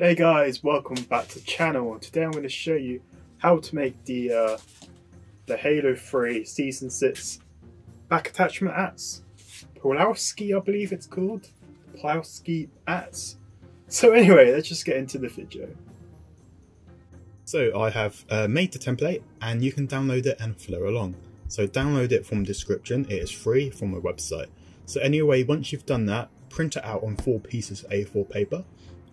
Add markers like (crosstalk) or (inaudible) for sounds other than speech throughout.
Hey guys, welcome back to the channel. Today I'm going to show you how to make the uh, the Halo 3 Season 6 back attachment ats. Pulowski, I believe it's called. Pulowski ats. So anyway, let's just get into the video. So I have uh, made the template and you can download it and follow along. So download it from the description, it is free from my website. So anyway, once you've done that, print it out on four pieces of A4 paper.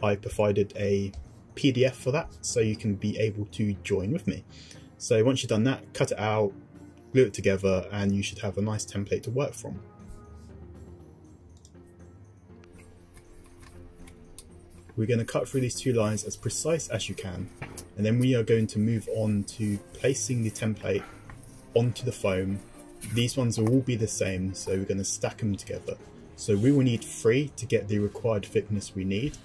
I provided a PDF for that so you can be able to join with me. So once you've done that, cut it out, glue it together and you should have a nice template to work from. We're going to cut through these two lines as precise as you can and then we are going to move on to placing the template onto the foam. These ones will all be the same so we're going to stack them together. So we will need three to get the required thickness we need.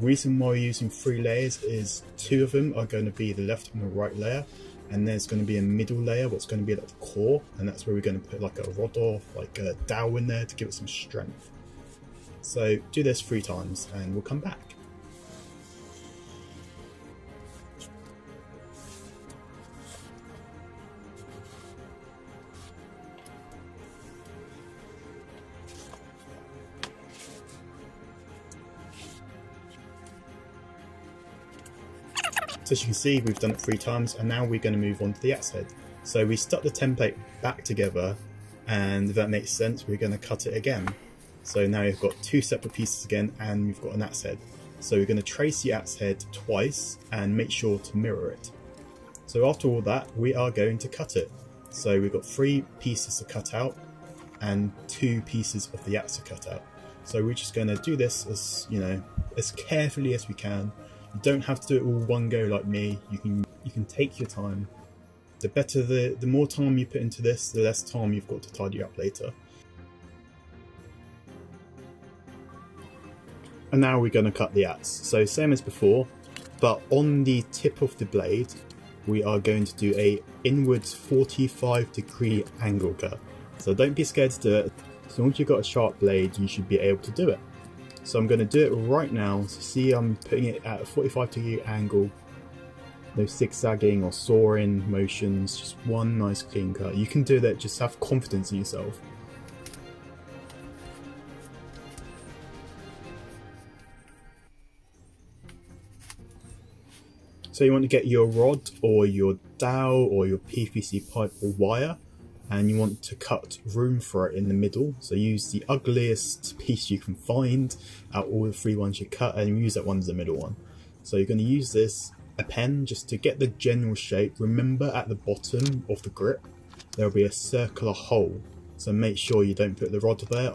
Reason why we're using three layers is two of them are going to be the left and the right layer and there's going to be a middle layer what's going to be like the core and that's where we're going to put like a rod or like a dowel in there to give it some strength. So do this three times and we'll come back. So as you can see, we've done it three times and now we're going to move on to the axe head. So we stuck the template back together and if that makes sense, we're going to cut it again. So now we've got two separate pieces again and we've got an axe head. So we're going to trace the axe head twice and make sure to mirror it. So after all that, we are going to cut it. So we've got three pieces to cut out and two pieces of the axe to cut out. So we're just going to do this as, you know, as carefully as we can you don't have to do it all one go like me. You can you can take your time. The better the the more time you put into this, the less time you've got to tidy up later. And now we're going to cut the axe. So same as before, but on the tip of the blade, we are going to do a inwards 45 degree angle cut. So don't be scared to do it. As long as you've got a sharp blade, you should be able to do it. So I'm going to do it right now. So see I'm putting it at a 45 degree angle. No zigzagging or soaring motions, just one nice clean cut. You can do that, just have confidence in yourself. So you want to get your rod or your dowel or your PVC pipe or wire and you want to cut room for it in the middle. So use the ugliest piece you can find out all the three ones you cut and use that one as the middle one. So you're going to use this, a pen, just to get the general shape. Remember at the bottom of the grip, there'll be a circular hole. So make sure you don't put the rod there,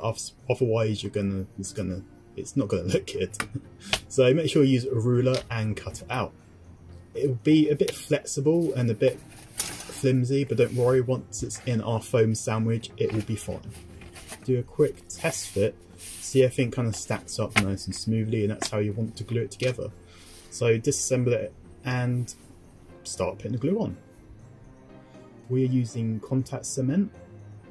otherwise you're gonna, it's gonna, it's not gonna (laughs) look good. so make sure you use a ruler and cut it out. It'll be a bit flexible and a bit flimsy, but don't worry, once it's in our foam sandwich, it will be fine. Do a quick test fit, see everything kind of stacks up nice and smoothly, and that's how you want to glue it together. So disassemble it and start putting the glue on. We're using contact cement.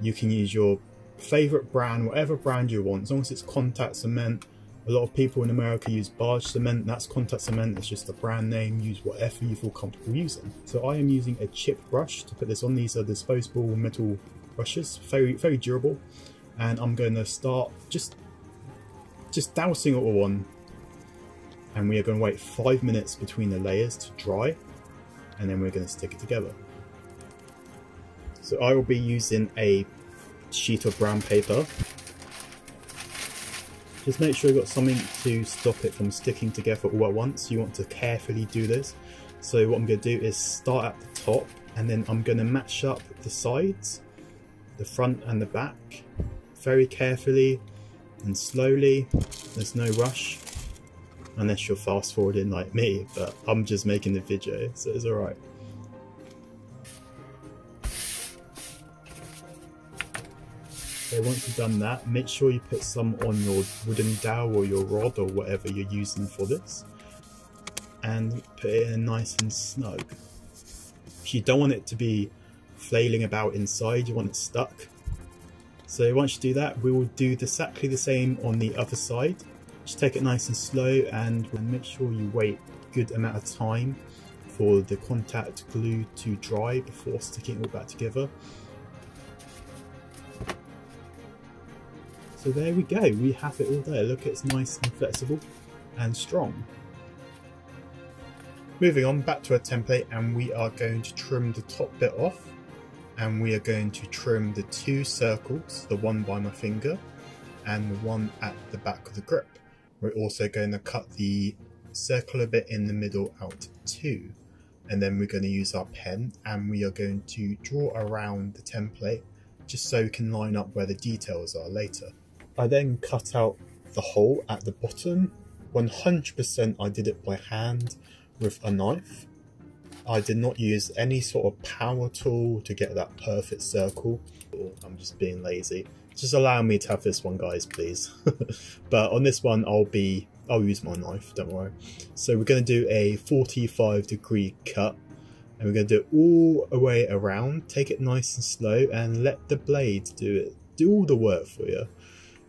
You can use your favourite brand, whatever brand you want, as long as it's contact cement a lot of people in America use barge cement, that's contact cement, it's just a brand name, use whatever you feel comfortable using. So I am using a chip brush to put this on, these are disposable metal brushes, very very durable. And I'm going to start just, just dousing it all on. And we are going to wait five minutes between the layers to dry, and then we're going to stick it together. So I will be using a sheet of brown paper just make sure you've got something to stop it from sticking together all at once. You want to carefully do this. So what I'm going to do is start at the top and then I'm going to match up the sides, the front and the back, very carefully and slowly. There's no rush unless you're fast forwarding like me, but I'm just making the video, so it's alright. So once you've done that, make sure you put some on your wooden dowel or your rod or whatever you're using for this. And put it in nice and snug. You don't want it to be flailing about inside, you want it stuck. So once you do that, we will do exactly the same on the other side. Just take it nice and slow and make sure you wait a good amount of time for the contact glue to dry before sticking it all back together. So there we go, we have it all there. Look, it's nice and flexible and strong. Moving on back to our template and we are going to trim the top bit off and we are going to trim the two circles, the one by my finger and the one at the back of the grip. We're also going to cut the circular bit in the middle out too. And then we're going to use our pen and we are going to draw around the template just so we can line up where the details are later. I then cut out the hole at the bottom. 100% I did it by hand with a knife. I did not use any sort of power tool to get that perfect circle. I'm just being lazy. Just allow me to have this one guys please. (laughs) but on this one I'll be I'll use my knife, don't worry. So we're going to do a 45 degree cut and we're going to do it all the way around. Take it nice and slow and let the blade do it, do all the work for you.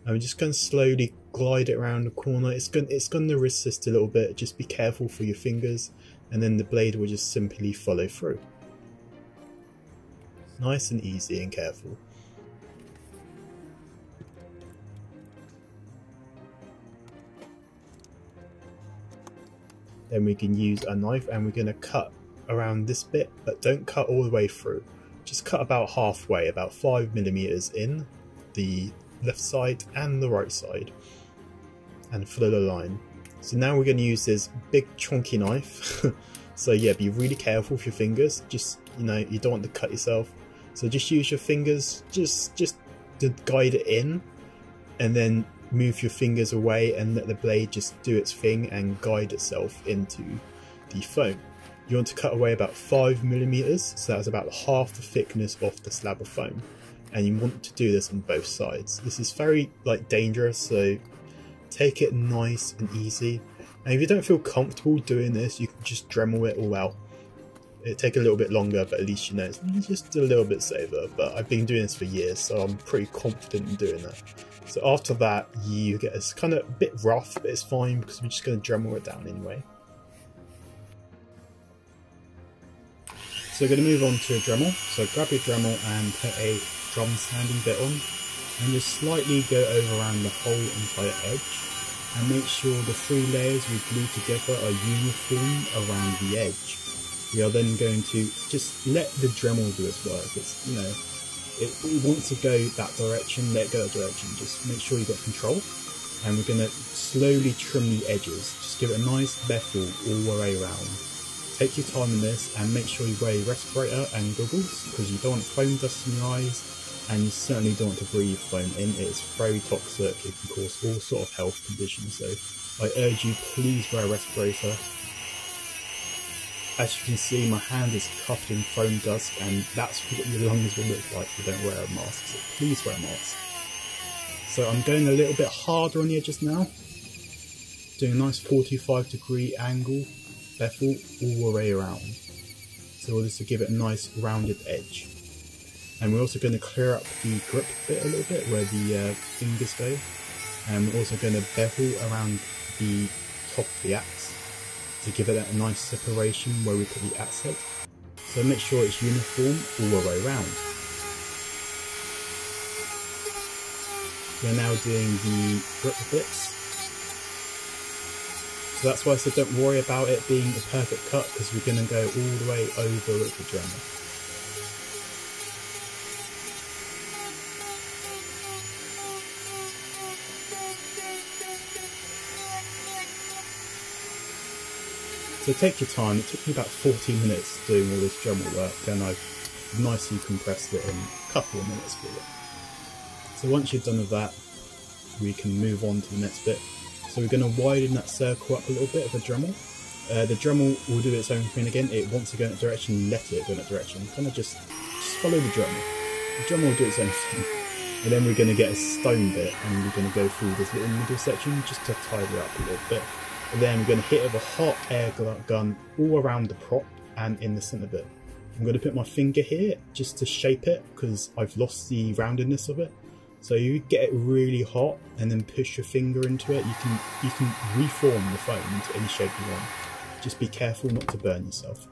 We're just going to slowly glide it around the corner. It's going, it's going to resist a little bit. Just be careful for your fingers and then the blade will just simply follow through. Nice and easy and careful. Then we can use a knife and we're going to cut around this bit, but don't cut all the way through. Just cut about halfway, about 5 millimeters in the left side and the right side and follow the line. So now we're going to use this big chunky knife. (laughs) so yeah, be really careful with your fingers. Just, you know, you don't want to cut yourself. So just use your fingers, just, just to guide it in and then move your fingers away and let the blade just do its thing and guide itself into the foam. You want to cut away about 5 millimeters, so that's about half the thickness of the slab of foam. And you want to do this on both sides. This is very like dangerous, so take it nice and easy. And if you don't feel comfortable doing this, you can just Dremel it all out. It'll take a little bit longer, but at least you know it's just a little bit safer. But I've been doing this for years, so I'm pretty confident in doing that. So after that, you get it's kind of a bit rough, but it's fine because we're just going to Dremel it down anyway. So we're going to move on to a Dremel. So grab your Dremel and put a drum sanding bit on and just slightly go over around the whole entire edge and make sure the three layers we glue together are uniform around the edge. We are then going to just let the Dremel do its work. It's, you know, it, it wants to go that direction, let go that direction. Just make sure you've got control. And we're going to slowly trim the edges. Just give it a nice bevel all the way around. Take your time in this and make sure you wear your respirator and goggles because you don't want foam dust in your eyes and you certainly don't want to breathe foam in. It's very toxic. It can cause all sort of health conditions. So I urge you, please wear a respirator as you can see, my hand is covered in foam dust, and that's what your lungs will look like if you don't wear a mask. So please wear a mask. So I'm going a little bit harder on the edges now, doing a nice 45 degree angle, bevel all the way around. So this will give it a nice rounded edge. And we're also going to clear up the grip bit a little bit where the uh, fingers go. And we're also going to bevel around the top of the axe to give it a nice separation where we put the axe head. So make sure it's uniform all the way around. We're now doing the grip bits. So that's why I said don't worry about it being a perfect cut because we're going to go all the way over with the Dremel. So take your time, it took me about 40 minutes doing all this Dremel work, then I've nicely compressed it in a couple of minutes for you. So once you're done with that, we can move on to the next bit. So we're going to widen that circle up a little bit of a Dremel. Uh, the Dremel will do its own thing again, it wants to go in that direction, let it go in that direction. Kind of just, just follow the Dremel. The Dremel will do its own thing. And then we're going to get a stone bit and we're going to go through this little middle section just to tidy up a little bit. Then I'm going to hit it with a hot air gun all around the prop and in the centre bit. I'm going to put my finger here just to shape it because I've lost the roundedness of it. So you get it really hot and then push your finger into it. You can you can reform the foam into any shape you want. Just be careful not to burn yourself.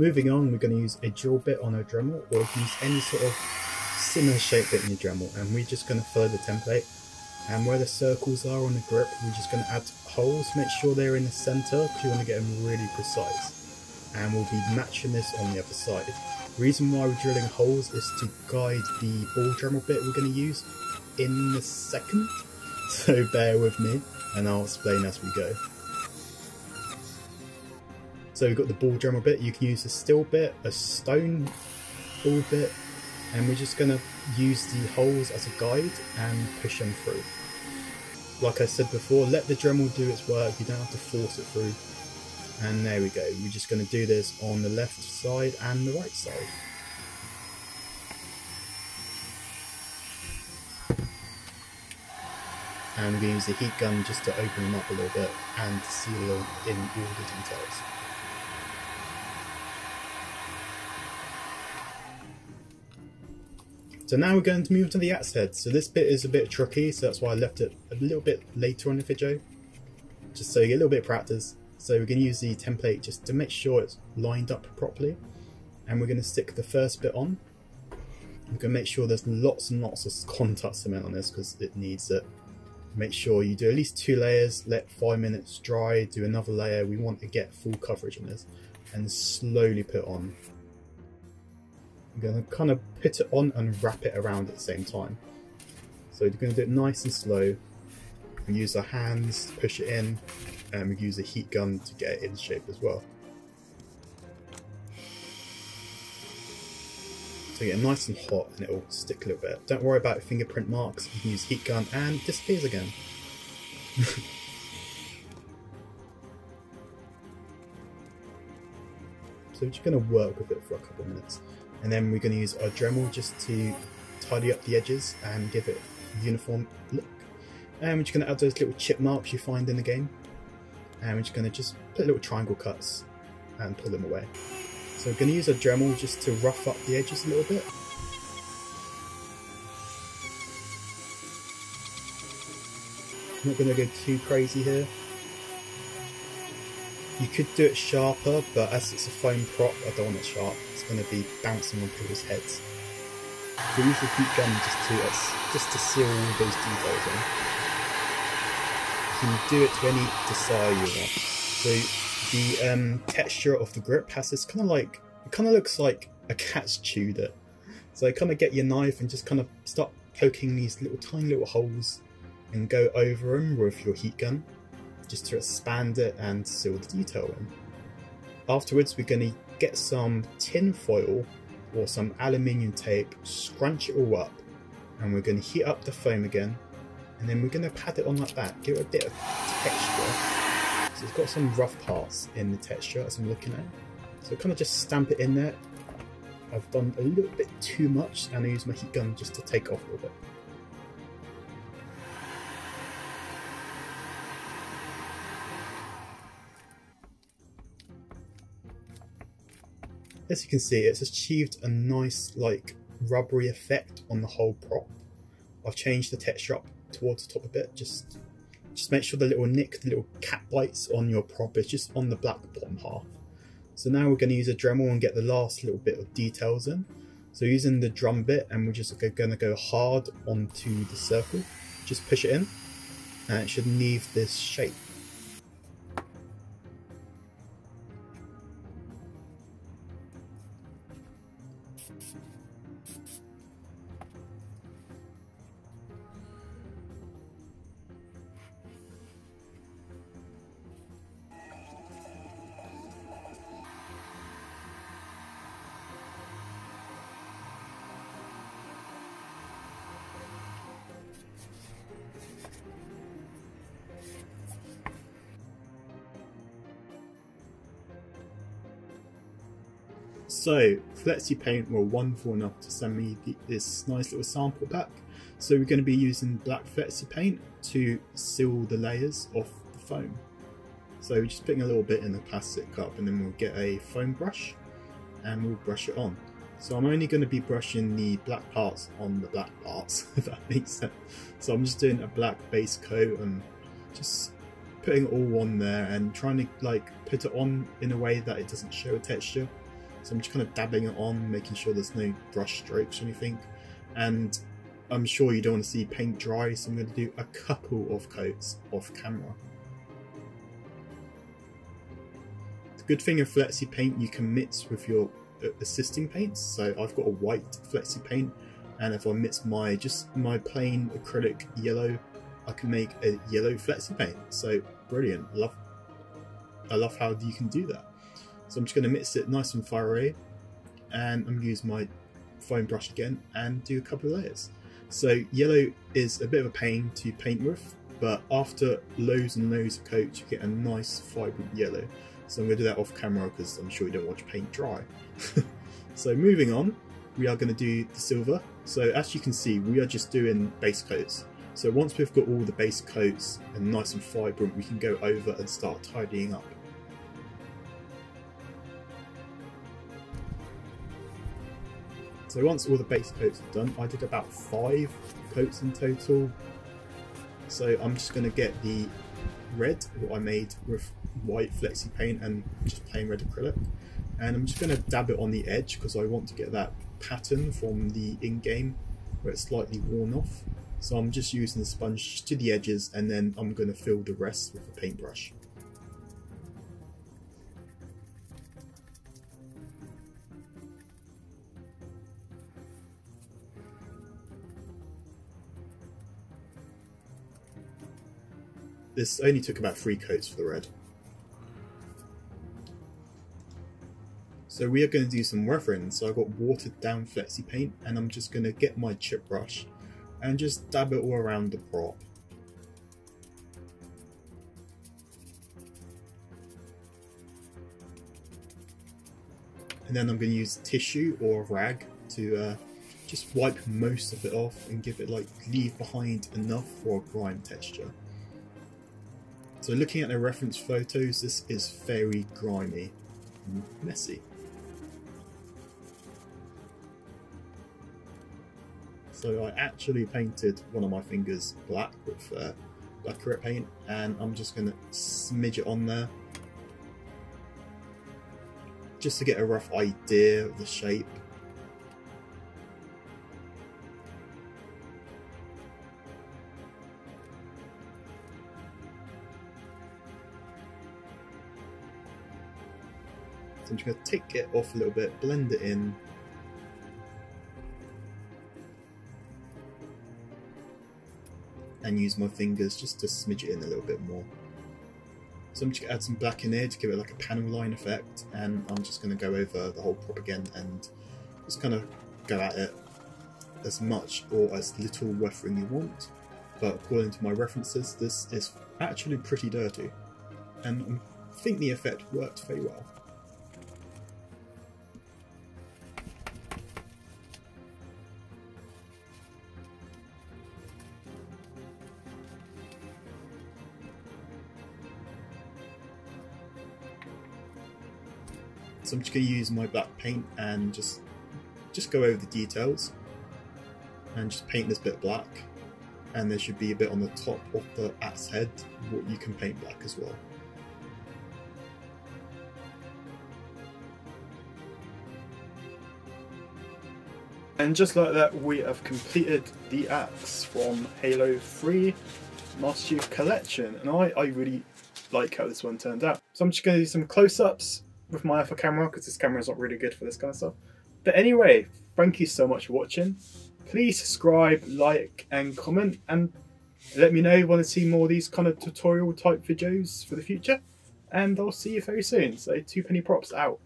Moving on, we're going to use a drill bit on our Dremel or use any sort of similar shape bit in your Dremel and we're just going to follow the template and where the circles are on the grip we're just going to add holes, make sure they're in the centre because you want to get them really precise and we'll be matching this on the other side. Reason why we're drilling holes is to guide the ball Dremel bit we're going to use in the second (laughs) so bear with me and I'll explain as we go. So we've got the ball Dremel bit, you can use a steel bit, a stone ball bit, and we're just going to use the holes as a guide and push them through. Like I said before, let the Dremel do its work, you don't have to force it through. And there we go, we're just going to do this on the left side and the right side. And we're going to use the heat gun just to open them up a little bit and seal in all the details. So now we're going to move to the axe head. So this bit is a bit tricky, so that's why I left it a little bit later on the video, just so you get a little bit of practice. So we're going to use the template just to make sure it's lined up properly. And we're going to stick the first bit on. We're going to make sure there's lots and lots of contact cement on this because it needs it. Make sure you do at least two layers, let five minutes dry, do another layer. We want to get full coverage on this and slowly put on I'm going to kind of put it on and wrap it around at the same time. So you're going to do it nice and slow. And use our hands to push it in, and we use a heat gun to get it in shape as well. So get it nice and hot and it'll stick a little bit. Don't worry about fingerprint marks, you can use heat gun and it disappears again. (laughs) so we're just going to work with it for a couple of minutes and then we're going to use our Dremel just to tidy up the edges and give it a uniform look. And we're just going to add those little chip marks you find in the game. And we're just going to just put little triangle cuts and pull them away. So we're going to use our Dremel just to rough up the edges a little bit. I'm not going to go too crazy here. You could do it sharper, but as it's a foam prop, I don't want it sharp. It's going to be bouncing on people's heads. So use the heat gun just to uh, just to seal all those details in. You can do it to any desire you want. So the um, texture of the grip has this kind of like it kind of looks like a cat's chewed it. So kind of get your knife and just kind of start poking these little tiny little holes and go over them with your heat gun just to expand it and seal the detail in. Afterwards we're going to get some tin foil or some aluminium tape, scrunch it all up and we're going to heat up the foam again and then we're going to pad it on like that, give it a bit of texture. So it's got some rough parts in the texture as I'm looking at. So kind of just stamp it in there. I've done a little bit too much and I use my heat gun just to take off a little bit. As you can see, it's achieved a nice like rubbery effect on the whole prop. I've changed the texture up towards the top a bit, just just make sure the little nick, the little cat bites on your prop is just on the black bottom half. So now we're going to use a Dremel and get the last little bit of details in. So using the drum bit and we're just going to go hard onto the circle, just push it in and it should leave this shape. So, FlexiPaint were wonderful enough to send me the, this nice little sample pack. So we're going to be using black FlexiPaint to seal the layers off the foam. So we're just putting a little bit in the plastic cup and then we'll get a foam brush and we'll brush it on. So I'm only going to be brushing the black parts on the black parts, (laughs) if that makes sense. So I'm just doing a black base coat and just putting it all on there and trying to like put it on in a way that it doesn't show a texture. So I'm just kind of dabbing it on, making sure there's no brush strokes or anything. And I'm sure you don't want to see paint dry, so I'm going to do a couple of coats off camera. The good thing of Flexi Paint, you can mix with your uh, assisting paints. So I've got a white Flexi Paint, and if I mix my just my plain acrylic yellow, I can make a yellow Flexi Paint. So brilliant! Love, I love how you can do that. So I'm just going to mix it nice and away, and I'm going to use my foam brush again and do a couple of layers. So yellow is a bit of a pain to paint with, but after loads and loads of coats, you get a nice vibrant yellow. So I'm going to do that off camera because I'm sure you don't watch paint dry. (laughs) so moving on, we are going to do the silver. So as you can see, we are just doing base coats. So once we've got all the base coats and nice and vibrant, we can go over and start tidying up. So once all the base coats are done, I did about five coats in total. So I'm just going to get the red, what I made with white flexi paint and just plain red acrylic. And I'm just going to dab it on the edge because I want to get that pattern from the in-game where it's slightly worn off. So I'm just using the sponge to the edges and then I'm going to fill the rest with a paintbrush. This only took about three coats for the red. So we are going to do some weathering. So I've got watered down flexi paint and I'm just going to get my chip brush and just dab it all around the prop. And then I'm going to use tissue or rag to uh, just wipe most of it off and give it like leave behind enough for a grime texture. So looking at the reference photos, this is very grimy and messy. So I actually painted one of my fingers black with uh, black acrylic paint and I'm just going to smidge it on there just to get a rough idea of the shape I'm just going to take it off a little bit, blend it in. And use my fingers just to smidge it in a little bit more. So I'm just going to add some black in here to give it like a panel line effect. And I'm just going to go over the whole prop again and just kind of go at it as much or as little weathering you want. But according to my references, this is actually pretty dirty. And I think the effect worked very well. So I'm just going to use my black paint and just just go over the details and just paint this bit black and there should be a bit on the top of the axe head what you can paint black as well. And just like that, we have completed the axe from Halo 3 Master Chief Collection. And I, I really like how this one turned out. So I'm just going to do some close-ups with my alpha camera because this camera is not really good for this kind of stuff. But anyway, thank you so much for watching. Please subscribe, like, and comment, and let me know if you want to see more of these kind of tutorial type videos for the future. And I'll see you very soon. So, two penny props out.